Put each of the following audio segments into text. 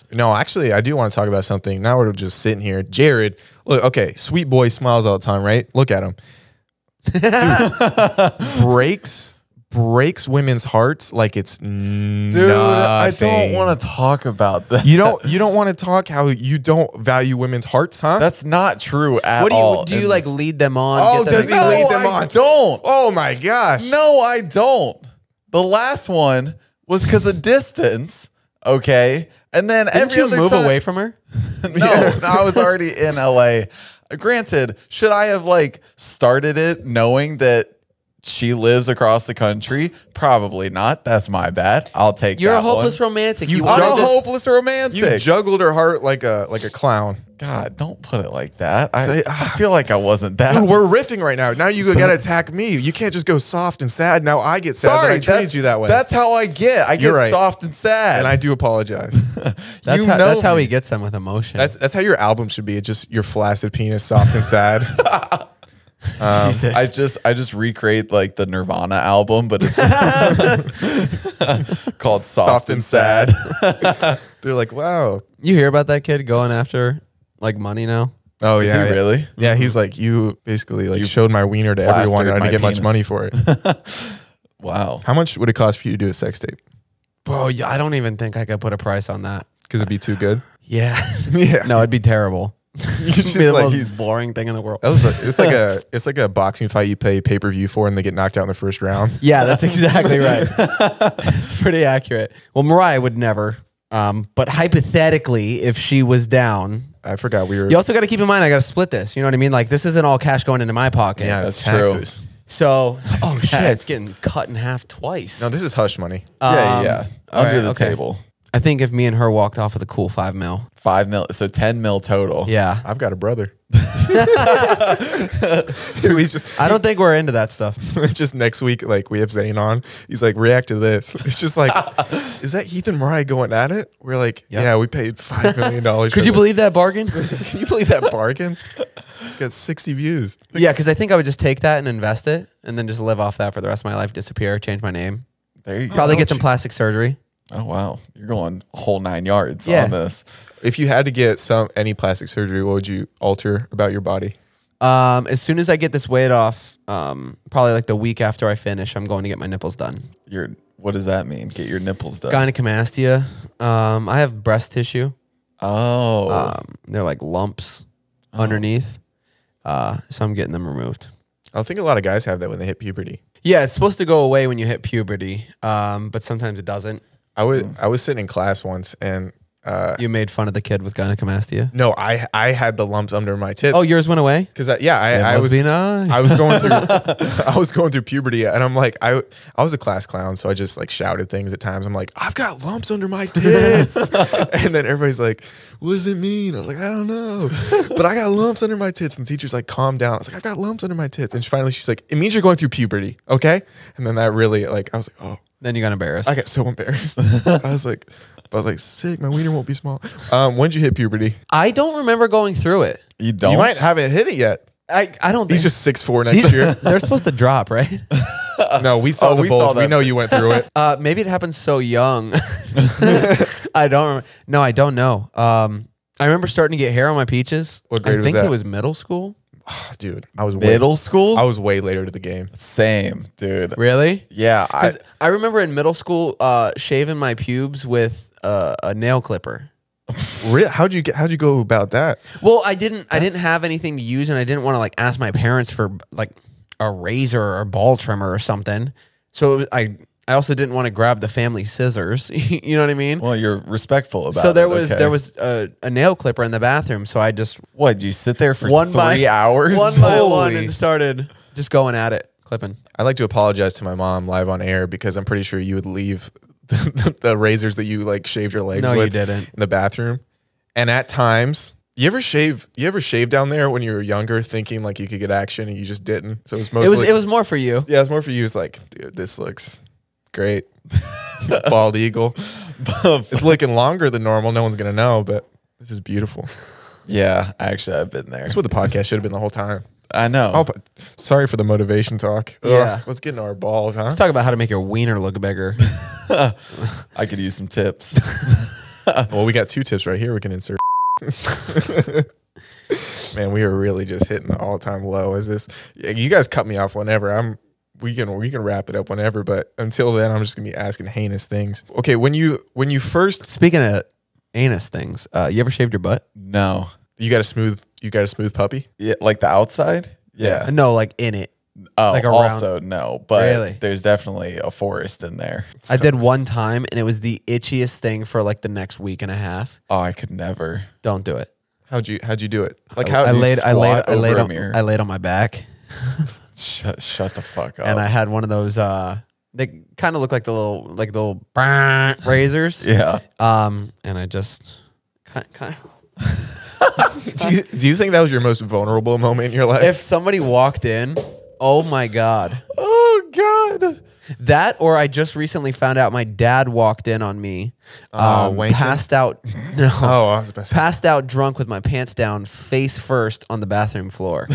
sports. No, actually, I do want to talk about something. Now we're just sitting here. Jared, look, okay, sweet boy smiles all the time, right? Look at him. Dude, breaks breaks women's hearts like it's Dude, I don't want to talk about that. You don't you don't want to talk how you don't value women's hearts, huh? That's not true at What do you all. do? You like this- lead them on? Oh, get them does he to- lead No, them I on? don't. oh my gosh. No, I don't. The last one was because of distance. Okay, and then Didn't every you other move time- away from her? no, I was already in LA. Granted, should I have like started it knowing that she lives across the country? Probably not. That's my bad. I'll take You're a hopeless one. romantic. You You, I'm a hopeless romantic. You juggled her heart like a like a clown. God, don't put it like that. I, Say- I feel like I wasn't that. Dude, we're riffing right now. Now you gotta attack me. You can't just go soft and sad. Now I get sad Sorry, that I treated that's, you that way. That's how I get. I You're get right. soft and sad. and I do apologize. That's, you how, know that's how he gets them with emotion. That's that's how your album should be. It's just your flaccid penis, soft and sad. Um, Jesus. I just I just recreate like the Nirvana album, but it's called Soft, and Sad. They're like, wow. you hear about that kid going after like money now? Oh Is yeah, he yeah. really? Yeah, he's like, you basically like You showed my wiener to everyone, and I didn't get much money for it. Wow. How much would it cost for you to do a sex tape? Bro, yeah, I don't even think I could put a price on that. Because it'd be too good. Yeah. Yeah. no, it'd be terrible. You It'd just be the like- most boring thing in the world. That was the, it's like a it's like a boxing fight you pay pay per view for and they get knocked out in the first round. Yeah, that's exactly right. it's pretty accurate. Well, Mariah would never. Um, but hypothetically, if she was down, I forgot we were. you also got to keep in mind I got to split this. You know what I mean? Like this isn't all cash going into my pocket. yeah, that's that's true. So, oh shit, it's getting cut in half twice. No, this is hush money. yeah, Um, yeah. all Under right, the okay. table. I think if me and her walked off with a cool five mil. Five mil. So ten mil total. Yeah. I've got a brother. He's just I don't think we're into that stuff. it's just next week, like we have Zane on. He's like, react to this. It's just like, is that Heath and Mariah going at it? We're like, Yep. yeah, we paid five million dollars. Could you believe that bargain? Can you believe that bargain? Got sixty views. yeah, because I think I would just take that and invest it and then just live off that for the rest of my life, disappear, change my name. There you go. Probably get some plastic surgery. Oh wow, you're going whole nine yards Yeah. on this. If you had to get some any plastic surgery, what would you alter about your body? Um, as soon as I get this weight off, um, probably like the week after I finish, I'm going to get my nipples done. Your what does that mean? Get your nipples done. Gynecomastia. Um, I have breast tissue. Oh, Um, they're like lumps underneath. Uh, so I'm getting them removed. I think a lot of guys have that when they hit puberty. Yeah, it's supposed to go away when you hit puberty, um, but sometimes it doesn't. I was I was sitting in class once and uh, You made fun of the kid with gynecomastia. no, I I had the lumps under my tits. Oh, yours went away. because yeah, I, I was be nice. I was going through I was going through puberty and I'm like I I was a class clown so I just like shouted things at times I'm like I've got lumps under my tits and then everybody's like what does it mean I was like I don't know but I got lumps under my tits and the teacher's like calm down I was like I've got lumps under my tits and finally she's like it means you're going through puberty okay and then that really like I was like oh then you got embarrassed. I got so embarrassed I was like I was like sick my wiener won't be small um when did you hit puberty I don't remember going through it. you don't. you might haven't hit it yet I, I don't think he's just six four next year they're supposed to drop, right? no we saw Oh, the we saw bulge we know you went through it Uh, maybe it happened so young. I don't. Remember. No, I don't know. Um, I remember starting to get hair on my peaches. What grade was that? I was think that? it was middle school. dude I was way, middle school. I was way later to the game Same, dude. Really? Yeah, I, 'Cause I, remember in middle school uh, shaving my pubes with uh, a nail clipper. Re- how'd you get how'd you go about that Well, I didn't. I didn't have anything to use, and I didn't want to like ask my parents for like a razor or a ball trimmer or something. So it was, I. I also didn't want to grab the family scissors. you know what I mean? well, you're respectful about. so there it, was okay. there was a, a nail clipper in the bathroom. So I just what? Did you sit there for one three by hours? one by one, and started just going at it, clipping. I'd like to apologize to my mom live on air because I'm pretty sure you would leave the, the razors that you like shaved your legs No, you with didn't. in the bathroom. And at times, you ever shave you ever shave down there when you were younger thinking like you could get action and you just didn't. So it was It mostly was it was more for you. Yeah, it was more for you. It's like, dude, this looks great. Bald eagle. It's looking longer than normal. No one's gonna know, but this is beautiful. yeah, actually, I've been there. That's what the podcast should have been the whole time. I know. Oh, but sorry for the motivation talk. Ugh, Yeah. let's get into our balls, huh? Let's talk about how to make your wiener look bigger. I could use some tips. well, we got two tips right here we can insert. Man, we are really just hitting all time low. Is this? You guys cut me off whenever. I'm. We can we can wrap it up whenever, but until then, I'm just gonna be asking heinous things. Okay, when you when you first Speaking of anus things, uh, you ever shaved your butt? No. you got a smooth you got a smooth puppy. Yeah, like the outside? Yeah. No, like in it. Oh, Like around- also no, but Really? there's definitely a forest in there. I did one time, and it was the itchiest thing for like the next week and a half. Oh, I could never. Don't do it. How'd you how'd you do it? Like how? I do you laid, I laid, I laid, on. I laid on my back, Shut, shut the fuck up. and I had one of those. uh They kind of look like the little, like the little razors. yeah. Um, and I just kind, kind of. do you do you think that was your most vulnerable moment in your life? If somebody walked in, oh my god, Oh God. that or I just recently found out my dad walked in on me, Oh, um, passed out. No, oh, I was about to say. passed out drunk with my pants down face first on the bathroom floor.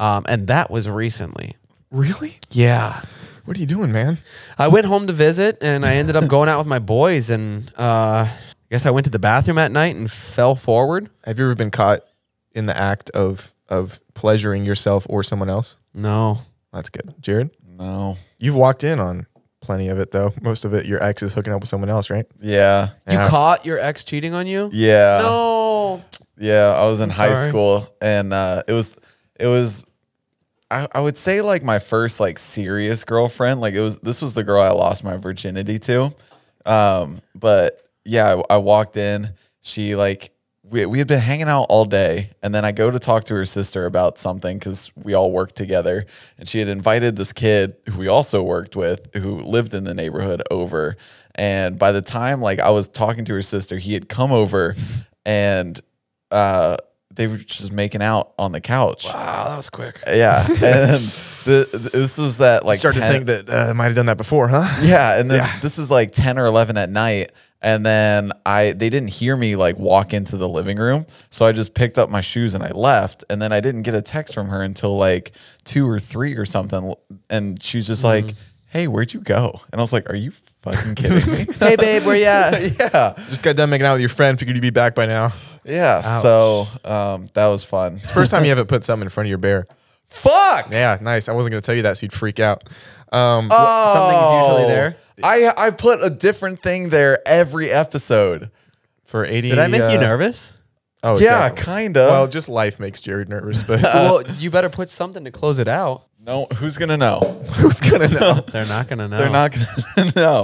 Um, and that was recently. Really? Yeah. What are you doing, man? I went home to visit and I ended up going out with my boys and uh, I guess I went to the bathroom at night and fell forward. Have you ever been caught in the act of of pleasuring yourself or someone else? No. That's good, Jared. No. You've walked in on plenty of it though. Most of it, your ex is hooking up with someone else, right? Yeah. You Yeah. caught your ex cheating on you? Yeah. No. Yeah, I was in high sorry. school and uh, it was it was I, I would say like my first like serious girlfriend. Like it was this was the girl I lost my virginity to. Um, but yeah, I, I walked in, she like we, we had been hanging out all day and then I go to talk to her sister about something because we all worked together and she had invited this kid who we also worked with who lived in the neighborhood over and by the time like I was talking to her sister he had come over and uh, they were just making out on the couch. Wow, that was quick. Yeah, and the, the- this was that like Started 10 to think that uh, I might have done that before, huh? yeah, and then Yeah. this is like ten or eleven at night, and then I they didn't hear me like walk into the living room, so I just picked up my shoes and I left, and then I didn't get a text from her until like two or three or something, and she was just Mm-hmm. like, "Hey, where'd you go?" And I was like, "Are you fucking kidding me?" Hey babe, where you at? yeah, Just got done making out with your friend. Figured you'd be back by now. yeah. So um, that was fun. First time you haven't put something in front of your bear. Fuck. Yeah, nice. I wasn't gonna tell you that, so you'd freak out. Um, Something's usually there. I I put a different thing there every episode. for eighty. Did I make you uh, nervous? Oh Yeah, kinda. Well, just life makes Jared nervous, but well, you better put something to close it out. No, who's gonna know? who's gonna know? They're not gonna know. They're not gonna know.